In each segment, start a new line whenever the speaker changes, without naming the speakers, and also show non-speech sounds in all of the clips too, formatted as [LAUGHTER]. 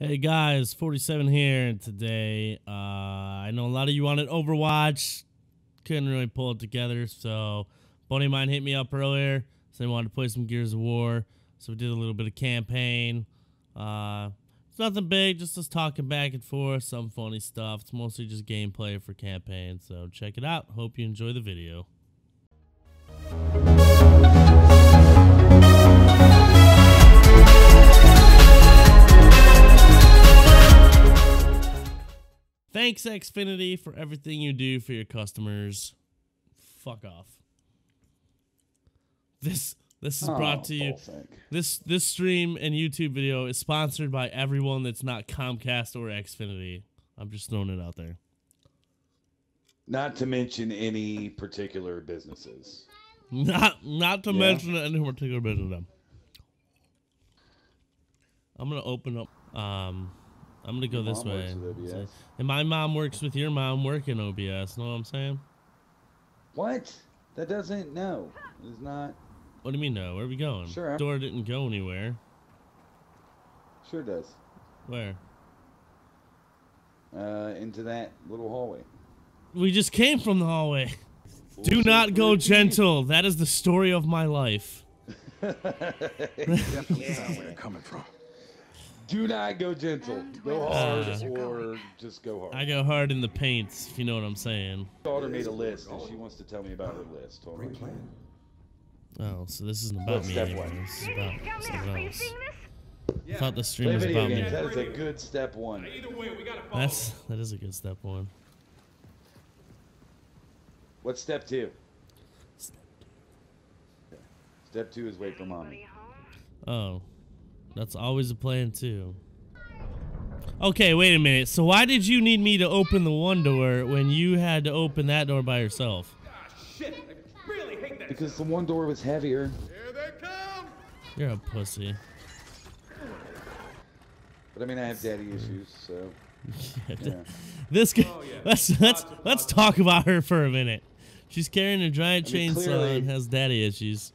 Hey guys, 47 here, and today, uh, I know a lot of you wanted Overwatch. Couldn't really pull it together, so buddy of mine hit me up earlier, so they wanted to play some Gears of War, so we did a little bit of campaign. Uh, it's nothing big, just us talking back and forth, some funny stuff. It's mostly just gameplay for campaign, so check it out. Hope you enjoy the video. Thanks, Xfinity, for everything you do for your customers. Fuck off. This this is brought
Oh,
to you. This this stream and YouTube video is sponsored by everyone that's not Comcast or Xfinity. I'm just throwing it out there.
Not to mention any particular businesses.
Not not to
Yeah.
mention any particular business. I'm gonna open up. Um, I'm gonna go this way.
works with OBS.
And my mom works with your mom working OBS. Know what I'm saying?
What? That doesn't. No, it's not.
What do you mean no? Where are we going?
Sure, I'm-
Door didn't go anywhere.
Sure does.
Where?
Uh, into that little hallway.
We just came from the hallway. Do not go gentle. That is the story of my life. [LAUGHS]
Definitely not where coming from.
Do not go gentle. Go hard or just go hard.
I go hard in the paints, if you know what I'm saying.
My daughter made a list and she wants to tell me about her list. Hold on.
Oh, so this isn't about
What's
me
step
anymore.
one?
This is about something else. I thought the stream
Play
was
video
about me.
That is a good step one.
That's that is a good step one.
What's step two? Step two is wait for mommy.
Oh, that's always a plan too. Okay, wait a minute. So why did you need me to open the one door when you had to open that door by yourself?
Shit, I really hate that.
Because the one door was heavier.
Here they come.
You're a pussy.
But I mean, I have daddy issues, so [LAUGHS] yeah.
This guy.
Oh, yeah.
Let's let's let's talk about her for a minute. She's carrying a giant
I mean,
chainsaw
clearly-
and has daddy issues.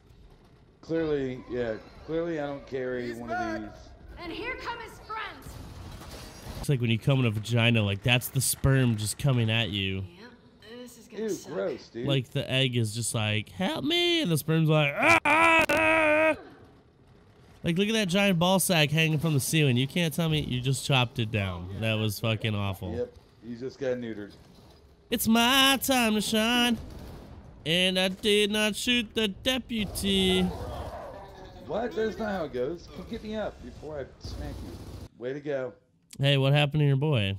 Clearly, yeah. Clearly, I don't carry one of these.
And here come his friends.
It's like when you come in a vagina, like that's the sperm just coming at you.
Yeah, this is gonna
Ew,
suck.
gross, dude.
Like the egg is just like, help me, and the sperm's like, ah, ah, ah. Like look at that giant ball sack hanging from the ceiling. You can't tell me you just chopped it down. That was fucking awful.
Yep, you just got neutered.
It's my time to shine, and I did not shoot the deputy.
What? That's not how it goes. Come get me up before I smack you. Way to go.
Hey, what happened to your boy?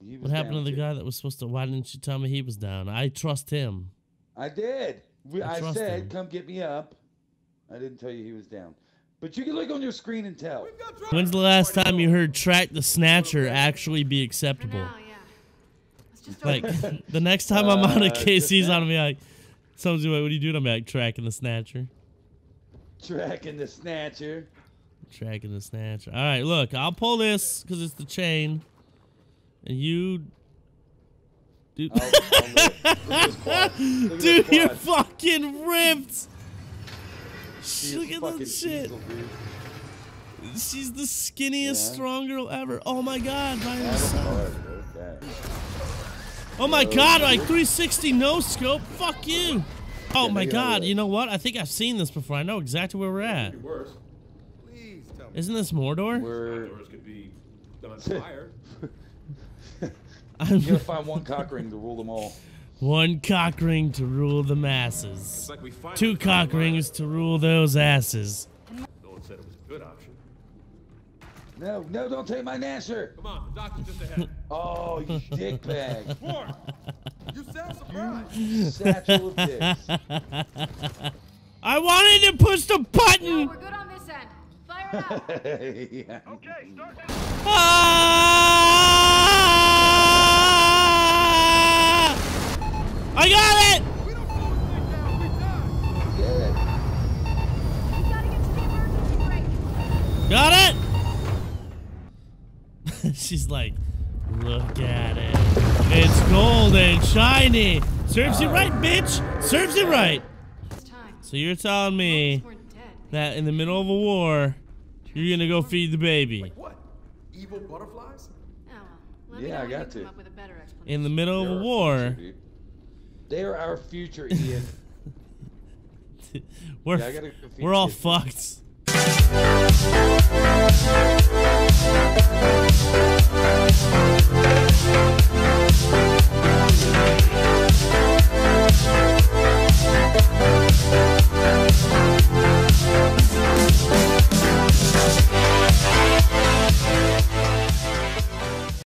He was
What happened to the
too.
guy that was supposed to? Why didn't you tell me he was down? I trust him.
I did. We,
I
I, said,
him.
come get me up. I didn't tell you he was down. But you can look on your screen and tell.
When's the last time you heard "Track the Snatcher" actually be acceptable?
Now, yeah.
Like [LAUGHS] the next time I'm on a
Uh,
KC's [LAUGHS] on me like, someone's like, "What are you doing?" I'm like, "Tracking the Snatcher."
Tracking the snatcher.
Tracking the Snatcher. All right, look, I'll pull this because it's the chain, and you. Dude,
I'll, I'll look. Look at this quad. Look at [LAUGHS]
dude, you're fucking ripped.
She
Look at that shit.
diesel.
She's the skinniest,
Yeah.
strong girl ever. Oh my god, by herself.
Okay.
Oh my
Oh,
god, like 360 no scope. Fuck you. Oh
Yeah,
my god, you know what? I think I've seen this before. I know exactly where we're at.
Worse. Please tell me.
Isn't this Mordor?
We're
Doors could be on fire.
I'm [LAUGHS]
you gotta find one cock ring to rule them all.
one cock ring to rule the masses.
Like
Two
found
cock
the line.
rings to rule those asses.
No one said it was a good option.
No, no, don't take my Nasher.
Come on, the doctor's just ahead. [LAUGHS]
Oh, you dick Satchel of dicks.
I wanted to push the
No,
button.
we're good on this end. Fire it up. [LAUGHS]
yeah.
Ah! I got it.
We don't slow this thing down, we die.
Good.
we gotta get to the emergency brake.
Got it? [LAUGHS] She's like, look at it. It's gold and shiny. Serves you right, bitch. Serves you right. So you're telling me that in the middle of a war, you're gonna go feed the baby?
What? Evil butterflies?
Yeah, I got to.
In the middle of a war.
They are our future, Ian. [LAUGHS]
we're
yeah,
we're all fucked. [LAUGHS]